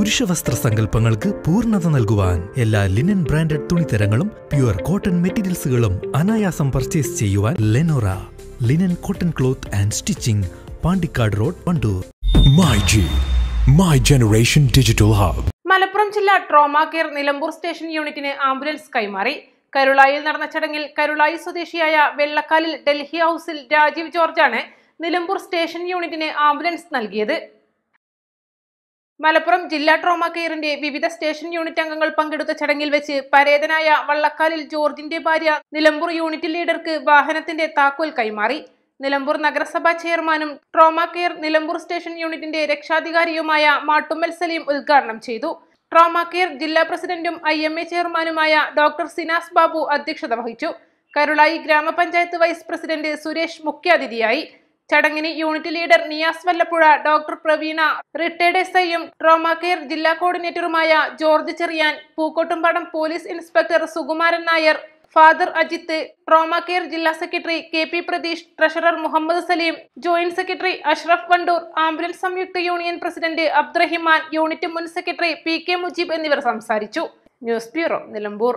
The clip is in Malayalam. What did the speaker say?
പുരുഷവസ്ത്ര സങ്കല്പങ്ങൾക്ക് പൂർണത നൽകുവാൻ എല്ലാ ലിനൻ ബ്രാൻഡഡ് തുണിത്തരങ്ങളും പ്യുവർ കോട്ടൺ മെറ്റീരിയൽസുകളും അനായാസം പർച്ചേസ് ചെയ്യുവാൻ Lenora linen cotton cloth and stitching Pandikkad road Wandoor my G my generation digital hub Malappuram ജില്ലാ ട്രോമ കെയർ നിലമ്പൂർ സ്റ്റേഷൻ യൂണിറ്റിന് ആംബുലൻസ് കൈമാറി. കരുളായിൽ നടന്ന ചടങ്ങിൽ കരുളായി സ്വദേശിയായ വെള്ളക്കാലിൽ ഡൽഹി ഹൗസിൽ രാജീവ് ജോർജാണ് നിലമ്പൂർ സ്റ്റേഷൻ യൂണിറ്റിന് ആംബുലൻസ് നൽകിയത്. മലപ്പുറം ജില്ലാ ട്രോമ കെയറിന്റെ വിവിധ സ്റ്റേഷൻ യൂണിറ്റ് അംഗങ്ങൾ പങ്കെടുത്ത ചടങ്ങിൽ വെച്ച് പരേതനായ വള്ളക്കാലിൽ ജോർജിന്റെ ഭാര്യ നിലമ്പൂർ യൂണിറ്റ് ലീഡർക്ക് വാഹനത്തിന്റെ താക്കോൽ കൈമാറി. നിലമ്പൂർ നഗരസഭാ ചെയർമാനും ട്രോമ കെയർ നിലമ്പൂർ സ്റ്റേഷൻ യൂണിറ്റിന്റെ രക്ഷാധികാരിയുമായ മാട്ടുമ്മൽ സലീം ഉദ്ഘാടനം ചെയ്തു. ട്രോമ കെയർ ജില്ലാ പ്രസിഡന്റും ഐ എം എ ചെയർമാനുമായ ഡോക്ടർ സിനാസ് ബാബു അധ്യക്ഷത വഹിച്ചു. കരുളായി ഗ്രാമപഞ്ചായത്ത് വൈസ് പ്രസിഡന്റ് സുരേഷ് മുഖ്യാതിഥിയായി. ചടങ്ങിന് unit leader Niyas Vallappuzha doctor Praveena retired S ഐയും ട്രോമ കെയർ ജില്ലാ കോർഡിനേറ്ററുമായ George Cherian Pookkottumpadam police inspector Sukumaran Nair father Ajith trauma care ജില്ലാ secretary K P Pratheesh treasurer Muhammad Saleem joint secretary Ashraf Wandoor ambulance സംയുക്ത യൂണിയൻ പ്രസിഡന്റ് അബ്ദുറഹിമാൻ യൂണിറ്റ് മുൻ സെക്രട്ടറി പി കെ മുജീബ് എന്നിവർ സംസാരിച്ചു. News bureau Nilambur.